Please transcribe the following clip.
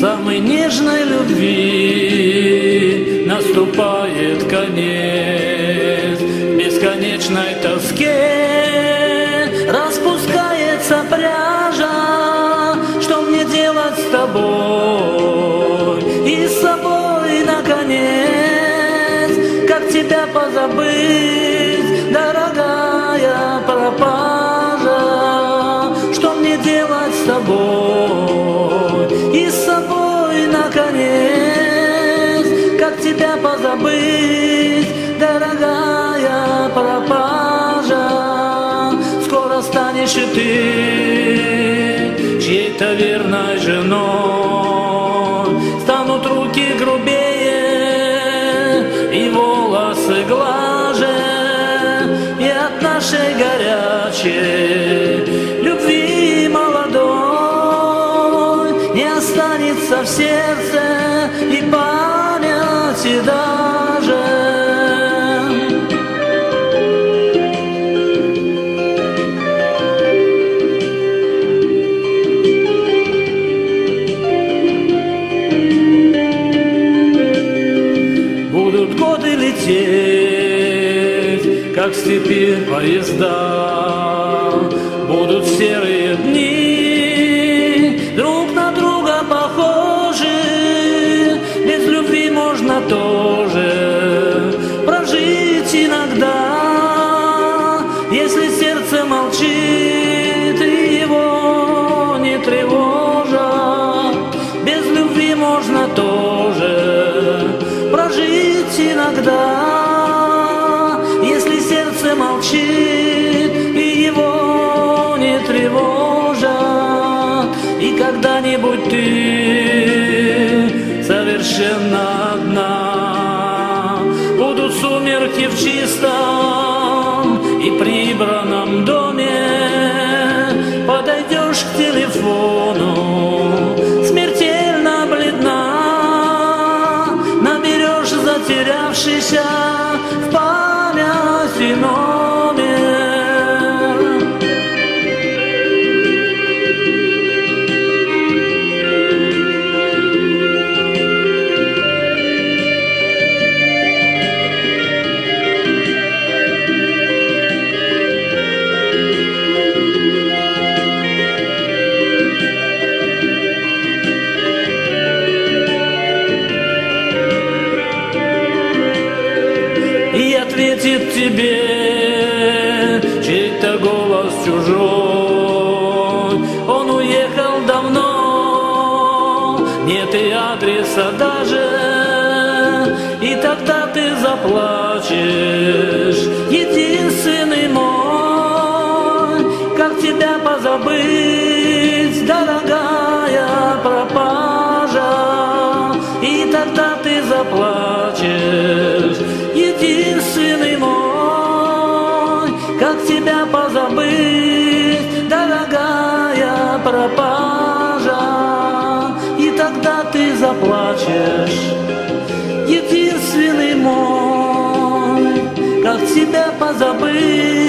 Самой нежной любви наступает конец. Бесконечной тоске распускается пряжа тебя позабыть, дорогая пропажа. Что мне делать с тобой и с собой наконец? Как тебя позабыть, дорогая пропажа? Скоро станешь и ты чьей-то верной женой. Станут руки грубее нашей горячей любви молодой. Не останется в сердце и памяти даже. Будут годы лететь, как в степи поезда. Будут серые дни, друг на друга похожи. Без любви можно тоже прожить иногда, если сердце молчит и его не тревожат. Без любви можно тоже прожить иногда, молчит и его не тревожат. И когда-нибудь ты совершенно одна, будут сумерки в чистом и прибранном доме, подойдешь к телефону, смертельно бледна, наберешь затерявшийся в памяти номер. Ответит тебе чей-то голос чужой. Он уехал давно, нет и адреса даже. И тогда ты заплачешь, единственный мой, как тебя позабыть, дорогая пропажа. И тогда ты заплачешь, пропажа. И тогда ты заплачешь, единственный мой, как тебя позабыть.